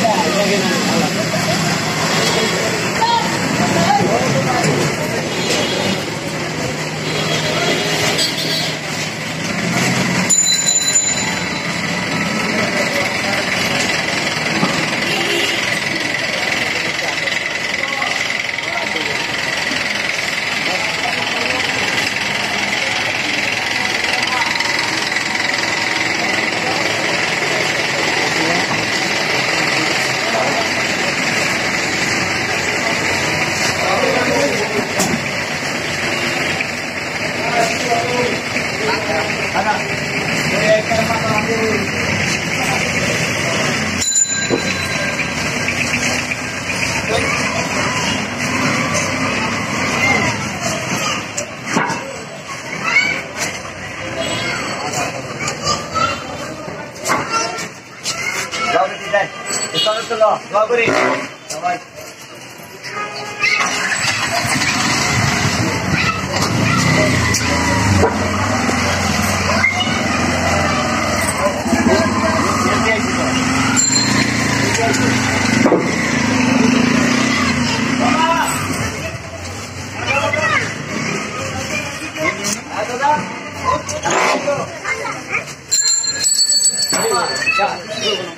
Thank you. 下の人が上振りやばいじゃあ、どうぞ。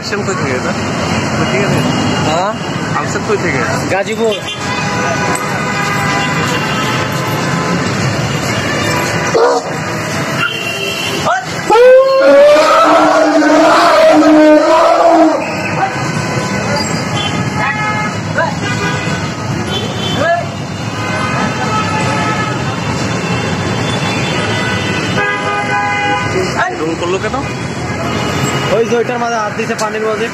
আসছেন কই থেকে এটা কই থেকে হ্যাঁ আসছেন কই থেকে গাজীপুর করল কেন जोईटर मज़ा आज दी से पानी बोलते